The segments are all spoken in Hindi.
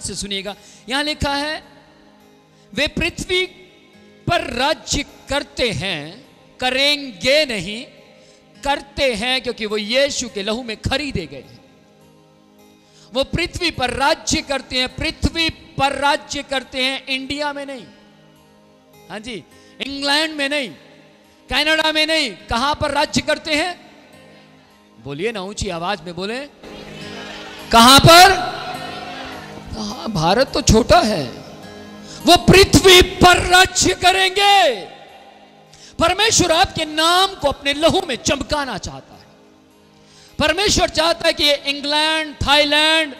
ध्यान से सुनिएगा। यहाँ लिखा है, वे पृथ्वी पर राज्य करते हैं, करेंगे नहीं, करते हैं क्योंकि वो यीशु के लहू में खरीदे गए हैं। वो पृथ्वी पर राज्य करते हैं, पृथ्वी पर राज्य करते हैं, इंडिया में नहीं। हाँ जी, इंग्लैंड में नहीं, कनाडा में नहीं, कहाँ पर राज्य करते हैं? बोलिए ना, ऊँची आवाज़ में बोले। कहाँ पर? हाँ भारत तो छोटा है। वो पृथ्वी पर राज्य करेंगे। परमेश्वर आपके नाम को अपने लहू में चमकाना चाहता है। परमेश्वर चाहता है कि England, Thailand,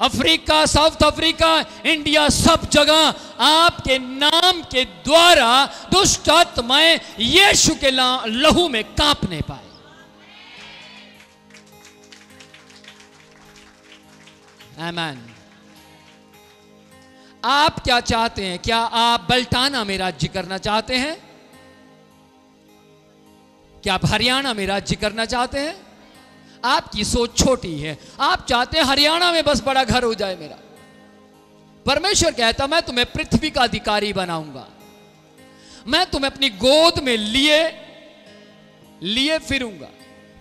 Africa, South Africa, India सब जगह आपके नाम के द्वारा दुष्ट आत्माएँ यीशु के लहू में कांपने पाए। आमेन आप क्या चाहते हैं? क्या आप बल्टाना में राज्य करना चाहते हैं? क्या आप हरियाणा में राज्य करना चाहते हैं? आपकी सोच छोटी है। आप चाहते हैं हरियाणा में बस बड़ा घर हो जाए मेरा। परमेश्वर कहता, मैं तुम्हें पृथ्वी का अधिकारी बनाऊँगा। मैं तुम्हें अपनी गोद में लिए लिए फिरूँगा।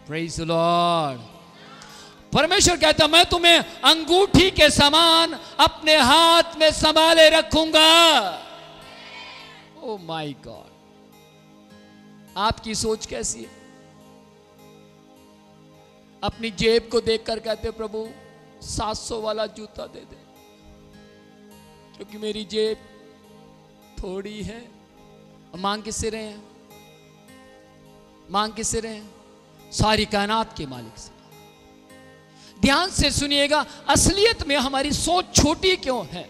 प्रेज लॉर्ड परमेश्वर कहता मैं तुम्हें अंगूठी के समान अपने हाथ में संभाले रखूँगा। ओ माय गॉड आपकी सोच कैसी है? अपनी जेब को देखकर कहते, प्रभु 700 वाला जूता दे दे, क्योंकि मेरी जेब थोड़ी है। मांग किससे रहे हैं? मांग किससे रहे हैं? सारी कायनात के मालिक से। ध्यान से सुनिएगा, असलियत में हमारी सोच छोटी क्यों है?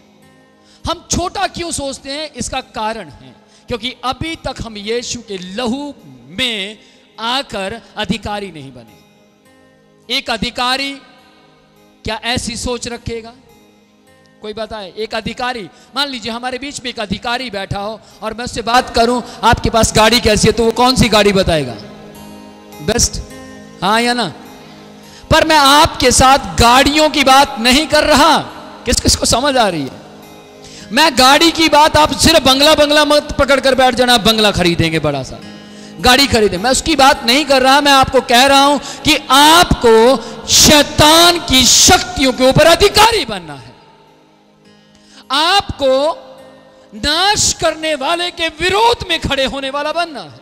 हम छोटा क्यों सोचते हैं? इसका कारण है, क्योंकि अभी तक हम यीशु के लहू में आकर अधिकारी नहीं बने। एक अधिकारी क्या ऐसी सोच रखेगा? कोई बताए, एक अधिकारी, मान लीजिए हमारे बीच में एक अधिकारी बैठा हो और मैं उससे बात करूँ, आपके पास गाड़ी कैसी है तो वो कौन सी गाड़ी बताएगा? बेस्ट? हाँ या ना? पर मैं आपके साथ गाड़ियों की बात नहीं कर रहा। किस किस को समझ आ रही है? मैं गाड़ी की बात आप सिर्फ़ बंगला बंगला मत पकड़ कर बैठ जाना, बंगला खरीदेंगे बड़ा सा। गाड़ी खरीदे। मैं उसकी बात नहीं कर रहा, मैं आपको कह रहा हूँ कि आपको शैतान की शक्तियों के ऊपर अधिकारी बनना है। आपको नाश करने वाले के विरोध में खड़े होने वाला बनना है।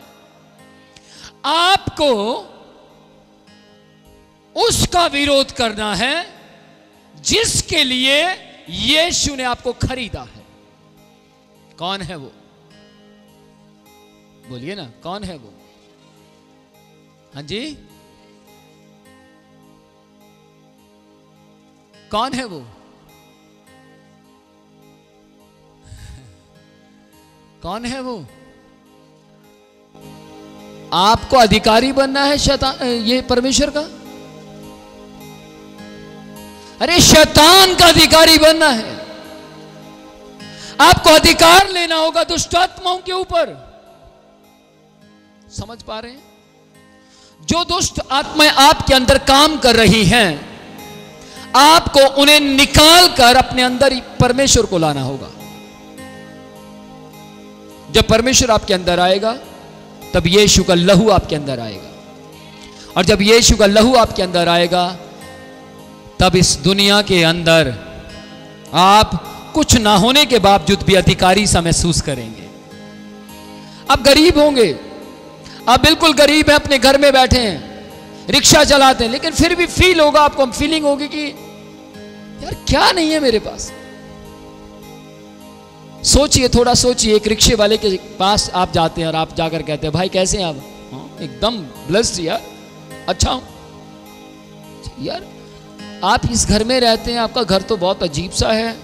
आपको उसका विरोध करना है जिसके लिए यीशु ने आपको खरीदा है। कौन है वो? बोलिए ना, कौन है वो? हाँ जी? कौन है वो? कौन है वो? आपको अधिकारी बनना है शैतान, ये परमेश्वर का? अरे शैतान का अधिकारी बनना है। आपको अधिकार लेना होगा दुष्टात्माओं के ऊपर। समझ पा रहे हैं? जो दुष्ट आत्माएँ आपके अंदर काम कर रही हैं, आपको उन्हें निकाल कर अपने अंदर परमेश्वर को लाना होगा। जब परमेश्वर आपके अंदर आएगा, तब यीशु का लहू आपके अंदर आएगा। और जब यीशु का लहू आपके अंदर आएगा तब इस दुनिया के अंदर आप कुछ ना होने के बावजूद भी अधिकारी सा महसूस करेंगे। आप गरीब होंगे। आप बिल्कुल गरीब हैं अपने घर में बैठे हैं रिक्शा चलाते हैं लेकिन फिर भी फील होगा आपको फीलिंग होगी कि यार क्या नहीं है मेरे पास। सोचिए थोड़ा सोचिए एक रिक्शे वाले के पास आप जाते हैं और आप जाकर कहते हैं भाई कैसे हैं आप? हाँ, एकदम ब्लस्ड यार अच्छा हूँ। यार आप इस घर में रहते हैं आपका घर तो बहुत अजीब सा है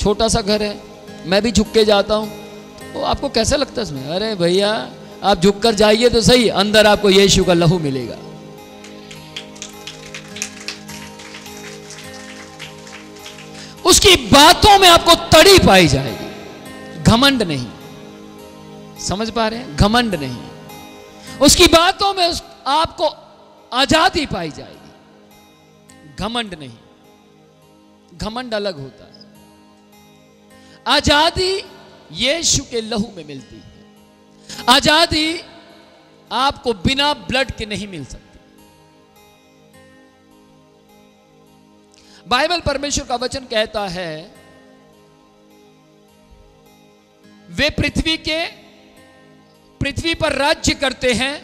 छोटा सा घर है मैं भी झुक के जाता हूँ। तो आपको कैसा लगता है इसमें? अरे भैया आप झुक कर जाइए तो सही अंदर आपको यीशु का लहू मिलेगा। उसकी बातों में आपको तड़ी पाई जाएगी। घमंड नहीं। समझ पा रहे हैं? घमंड नहीं। उसकी बातों में उस, आपको आज़ादी पाई जाएगी। घमंड नहीं, घमंड अलग होता है। आज़ादी यीशु के लहू में मिलती है। आज़ादी आपको बिना ब्लड के नहीं मिल सकती। बाइबल परमेश्वर का वचन कहता है, वे पृथ्वी के, पृथ्वी पर राज्य करते हैं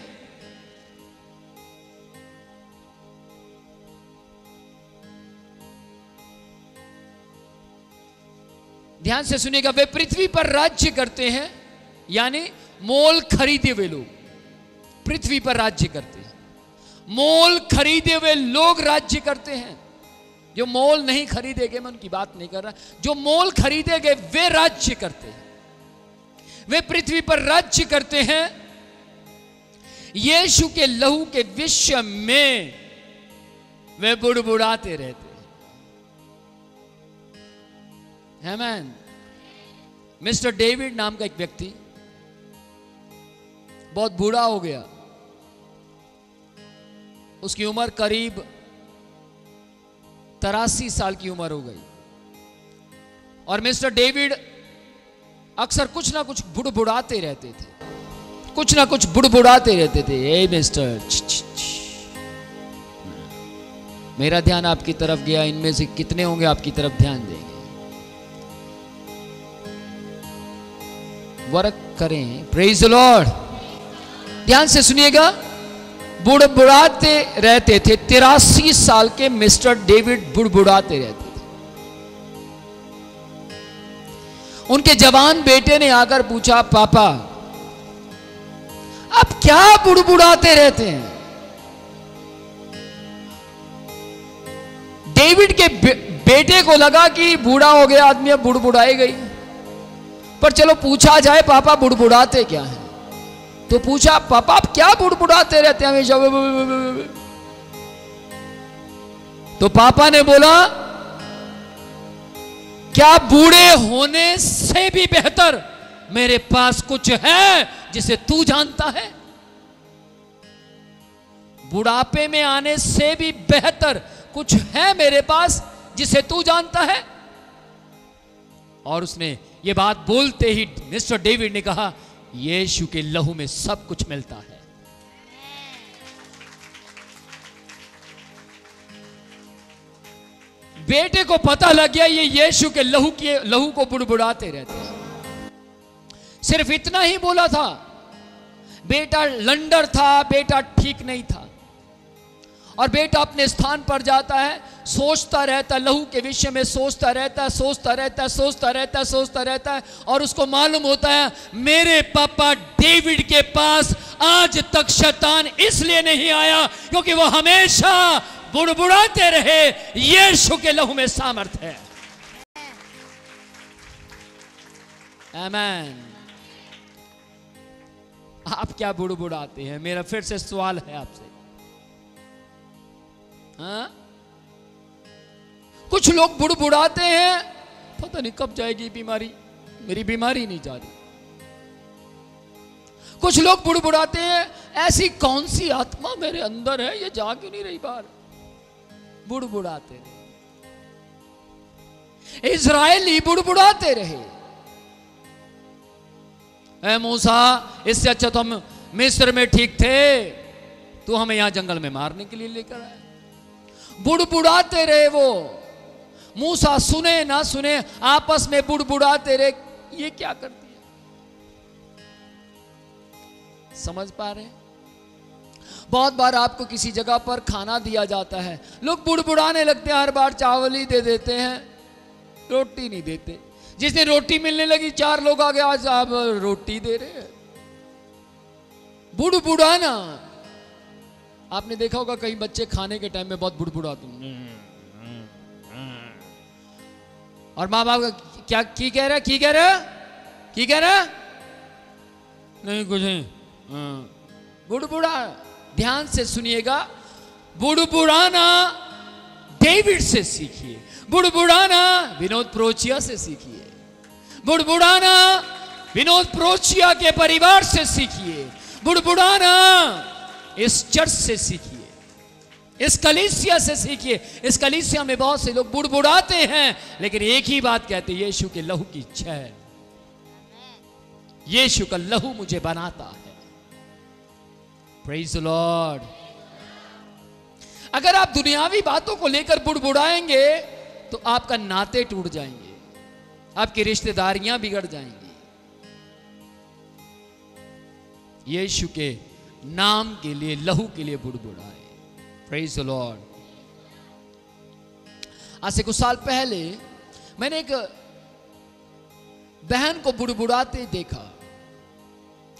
ध्यान से सुनेगा वे पृथ्वी पर राज्य करते हैं, यानी मोल खरीदे हुए लोग। पृथ्वी पर राज्य करते हैं। मोल खरीदे हुए लोग राज्य करते हैं। जो मोल नहीं खरीदे गए, मैं उनकी बात नहीं कर रहा, जो मोल खरीदे गए, वे राज्य करते हैं। वे पृथ्वी पर राज्य करते हैं। यीशु के लहू के विश्व में वे बुड़बुड़ाते रहते मैन मिस्टर डेविड नाम का एक व्यक्ति बहुत बूढ़ा हो गया। उसकी उम्र करीब तरासी साल की उम्र हो गई। और मिस्टर डेविड अक्सर कुछ ना कुछ बुड़बुड़ाते रहते थे। कुछ ना कुछ बुड़बुड़ाते रहते थे। ए मिस्टर छ, छ, छ। मेरा ध्यान आपकी तरफ़ गया। इनमें से कितने होंगे आपकी तरफ़ ध्यान देंगे वर्क करें। प्रेज लॉर्ड ध्यान से सुनिएगा। बुड़बुड़ाते रहते थे। तिरासी साल के मिस्टर डेविड बुड़बुड़ाते रहते थे। उनके जवान बेटे ने आकर पूछा, पापा, आप क्या बुड़बुड़ाते रहते हैं? डेविड के बेटे को लगा कि बूढ़ा हो गया, आदमी अब बुड़बुड़ाई गई। पर चलो पूछा जाए, पापा बुड़बुड़ाते क्या है? तो पूछा, पापा, आप क्या बुड़बुड़ाते रहते हैं हमेशा? तो पापा ने बोला, क्या बूढ़े होने से भी बेहतर मेरे पास कुछ है जिसे तू जानता है? बुढ़ापे में आने से भी बेहतर कुछ है मेरे पास जिसे तू जानता है? और उसने ये बात बोलते ही मिस्टर डेविड ने कहा, यीशु के लहू में सब कुछ मिलता है। बेटे को पता लग गया, ये यीशु के लहू के, लहू को बुड़बुड़ाते रहते हैं। सिर्फ़ इतना ही बोला था, बेटा लंडर था, बेटा ठीक नहीं था। और बेटा अपने स्थान पर जाता है, सोचता रहता है, लहू के विषय में सोचता रहता है, सोचता रहता है, सोचता रहता है, सोचता रहता है, और उसको मालूम होता है, मेरे पापा डेविड के पास आज तक शैतान इसलिए नहीं आया क्योंकि वो हमेशा बुड़बुड़ाते रहे, यीशु के लहू में सामर्थ है। आमेन आप क्या बुड़बुड़ाते हैं? मेरा फिर से सवाल है आपसे। हाँ? कुछ लोग बुड़बुड़ाते हैं। पता नहीं कब जाएगी बीमारी। मेरी बीमारी नहीं जा रही। कुछ लोग बुड़बुड़ाते हैं, ऐसी कौन सी आत्मा मेरे अंदर है? ये जा क्यों नहीं रही बाहर। बुड़बुड़ाते रहे। इज़राइली बुड़बुड़ाते रहे। ए मूसा, इससे अच्छा तो हम मिस्र में ठीक थे। तू हमें यहाँ जंगल में मारने के लिए लेकर आए बुड़बुड़ाते रहे वो। मूसा, सुने ना सुने, आपस में बुड़बुड़ाते रहे। ये क्या करती है? समझ पा रहे बहुत बार आपको किसी जगह पर खाना दिया जाता है। लोग बुड़बुड़ाने लगते हैं, हर बार चावल ही दे देते हैं। रोटी नहीं देते। जिस दिन रोटी मिलने लगी, चार लोग आ गए, आज आप रोटी दे रहे हैं। बुड़बुड़ाना। आपने देखा होगा कई बच्चे खाने के टाइम में बहुत बुड़बुड़ाते और माँ बाप क्या की कह रहा की कह रहा की कह रहा? नहीं कुछ नहीं। बुड़बुड़ा ध्यान से सुनिएगा। बुड़बुड़ाना डेविड से सीखिए। बुड़बुड़ाना विनोद प्रोचिया से सीखिए। बुड़बुड़ाना विनोद प्रोचिया के परिवार से सीखिए। बुड़बुड़ाना इस चर्च से सीखिए। इस कलीसिया से सीखिए। इस कलीसिया में बहुत से लोग बुड़बुड़ाते हैं, लेकिन एक ही बात कहते यीशु के लहू की इच्छा है यीशु का लहू मुझे बनाता है। प्रेज लॉर्ड अगर आप दुनियावी बातों को लेकर बुड़बुड़ाएँगे तो आपका नाते टूट जाएँगे। आपकी रिश्तेदारियाँ बिगड़ जाएँगी। यीशु के नाम के लिए, लहू के लिए बुड़बुड़ाए। प्रेज लॉर्ड आज से कुछ साल पहले मैंने एक बहन को बुड़बुड़ाते देखा।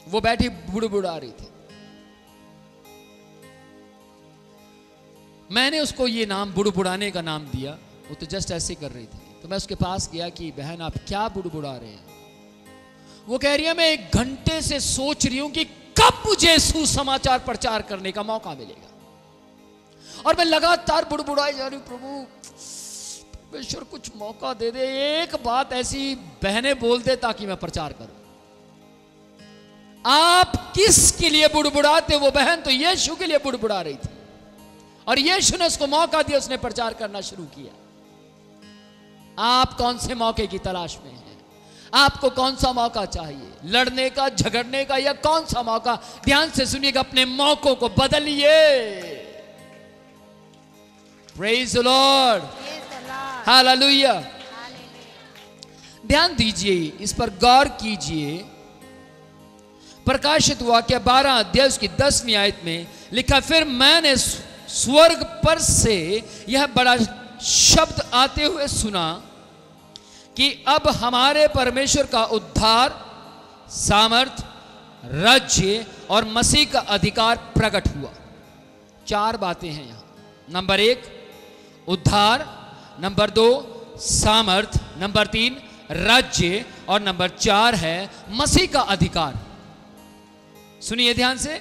वो बैठी बुड़बुड़ा रही थी। मैंने उसको ये नाम, बुड़बुड़ाने का नाम दिया। वो तो जस्ट ऐसे कर रही थी। तो मैं उसके पास गया कि, बहन, आप क्या बुड़बुड़ा रहे हैं? वो कह रही है, मैं एक घंटे से सोच रही हूँ कि कब मुझे सुसमाचार प्रचार करने का मौका मिलेगा। और मैं लगातार बुड़बुड़ाई जा रही हूँ, प्रभु, परमेश्वर, कुछ मौका दे दे, एक बात ऐसी बहने बोल दे ताकि मैं प्रचार करूँ। आप किसके लिए बुड़बुड़ाते वो बहन तो यीशु के लिए बुड़बुड़ा रही थी। और यीशु ने उसको मौका दिया, उसने प्रचार करना शुरू किया। आप कौन से मौके की तलाश में आपको कौन सा मौका चाहिए? लड़ने का झगड़ने का या कौन सा मौका? ध्यान से सुनिएगा अपने मौकों को बदलिए। प्रेज लॉर्ड हालेलुया ध्यान दीजिए इस पर गौर कीजिए। प्रकाशित हुआ क्या बारह अध्याय उसकी दस आयत में लिखा फिर मैंने स्वर्ग पर से यह बड़ा शब्द आते हुए सुना कि अब हमारे परमेश्वर का उद्धार, सामर्थ, राज्य और मसीह का अधिकार प्रकट हुआ। चार बातें हैं यहाँ। नंबर एक, उद्धार। नंबर दो, सामर्थ। नंबर तीन, राज्य। और नंबर चार है, मसीह का अधिकार। सुनिए ध्यान से।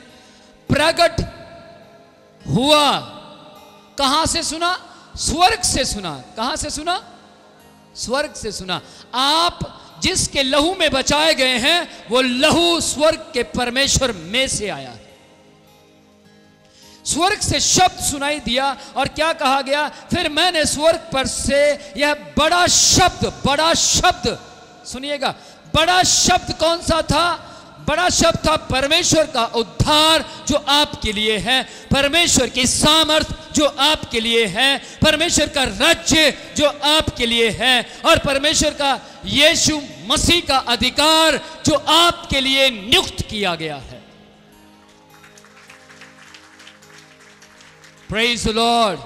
प्रकट हुआ। कहाँ से सुना? स्वर्ग से सुना। कहाँ से सुना? स्वर्ग से सुना। आप जिसके लहू में बचाए गए हैं, वो लहू स्वर्ग के परमेश्वर में से आया स्वर्ग से शब्द सुनाई दिया और क्या कहा गया? फिर मैंने स्वर्ग पर से यह बड़ा शब्द बड़ा शब्द, सुनिएगा, बड़ा शब्द कौन सा था? बड़ा शब्द था परमेश्वर का उद्धार जो आपके लिए है परमेश्वर की सामर्थ जो आपके लिए है परमेश्वर का राज्य जो आपके लिए है और परमेश्वर का यीशु मसीह का अधिकार जो आपके लिए नियुक्त किया गया है। प्रेज लॉर्ड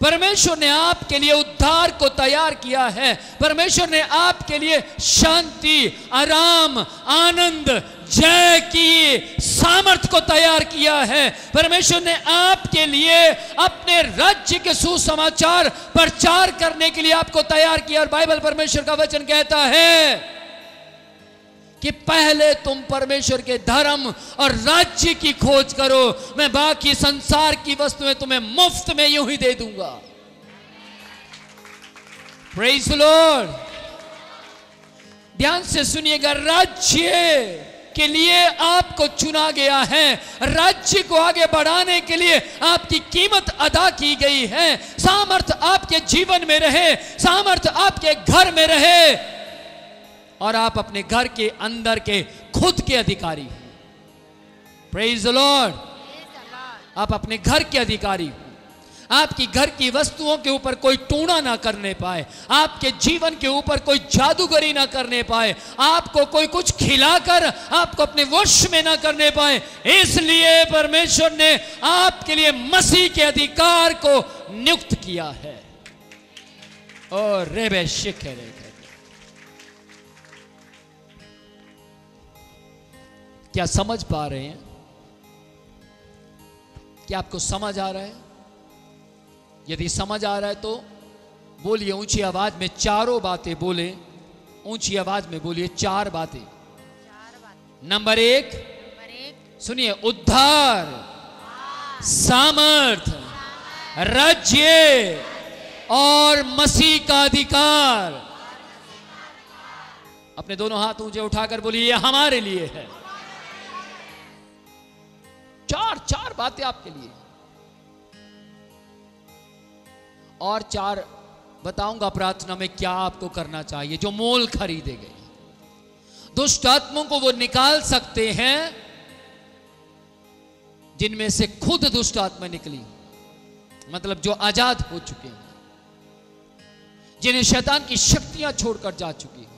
परमेश्वर ने आपके लिए उद्धार को तैयार किया है। परमेश्वर ने आपके लिए शांति, आराम, आनंद, जय की सामर्थ को तैयार किया है। परमेश्वर ने आपके लिए अपने राज्य के सुसमाचार प्रचार करने के लिए आपको तैयार किया और बाइबल परमेश्वर का वचन कहता है कि पहले तुम परमेश्वर के धर्म और राज्य की खोज करो। मैं बाकी संसार की वस्तुएँ तुम्हें मुफ़्त में यूँ ही दे दूँगा। प्रेज लॉर्ड ध्यान से सुनिएगा राज्य के लिए आपको चुना गया है। राज्य को आगे बढ़ाने के लिए आपकी कीमत अदा की गई है। सामर्थ आपके जीवन में रहे सामर्थ आपके घर में रहे। और आप अपने घर के अंदर के खुद के अधिकारी हैं। प्रेज लॉर्ड आप अपने घर के अधिकारी आपकी घर की वस्तुओं के ऊपर कोई टूणा ना करने पाए, आपके जीवन के ऊपर कोई जादूगरी ना करने पाए, आपको कोई कुछ खिलाकर आपको अपने वश में ना करने पाए, इसलिए परमेश्वर ने आपके लिए मसीह के अधिकार को नियुक्त किया है। और रेबे शिखे रे क्या समझ पा रहे हैं? क्या आपको समझ आ रहा है? यदि समझ आ रहा है तो बोलिए, ऊँची आवाज़ में चारों बातें बोले। ऊँची आवाज़ में बोलिए चार बातें। नंबर एक, सुनिए, उद्धार, सामर्थ, राज्य और मसीह का अधिकार। अपने दोनों हाथ ऊँचे उठाकर बोलिए, ये हमारे लिए है। चार चार बातें आपके लिए। और चार बताऊँगा प्रार्थना में क्या आपको करना चाहिए, जो मोल खरीदे गए। दुष्ट आत्मों को वो निकाल सकते हैं, जिनमें से खुद दुष्ट आत्मा निकली। मतलब जो आज़ाद हो चुके हैं। जिन्हें शैतान की शक्तियाँ छोड़कर जा चुकी हैं।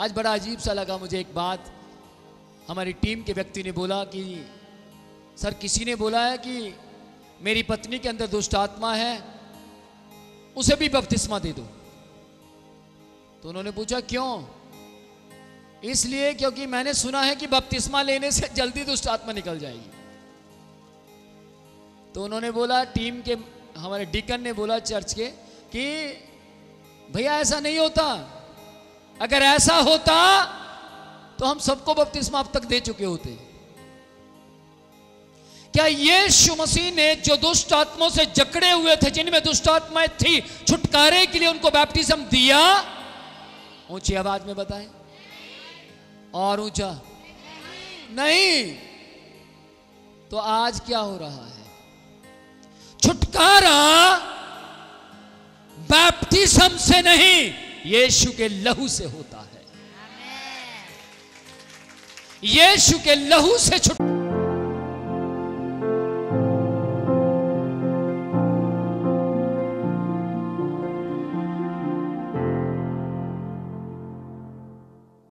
आज बड़ा अजीब सा लगा मुझे एक बात। हमारी टीम के व्यक्ति ने बोला कि, सर, किसी ने बोला है कि मेरी पत्नी के अंदर दुष्ट आत्मा है, उसे भी बपतिस्मा दे दो। तो उन्होंने पूछा, क्यों? इसलिए क्योंकि मैंने सुना है कि बपतिस्मा लेने से जल्दी दुष्ट आत्मा निकल जाएगी। तो उन्होंने बोला, टीम के, हमारे डिकन ने बोला चर्च के, कि, भैया, ऐसा नहीं होता। अगर ऐसा होता तो हम सबको बपतिस्मा अब तक दे चुके होते। क्या यीशु मसीह ने जो दुष्ट आत्माओं से जकड़े हुए थे जिनमें दुष्ट आत्माएँ थी छुटकारे के लिए उनको बैप्टिज्म दिया? ऊँची आवाज़ में बताएँ। और ऊँचा? नहीं। तो आज क्या हो रहा है? छुटकारा बैप्टिज्म से नहीं यीशु के लहू से होता है। यीशु के लहू से छुट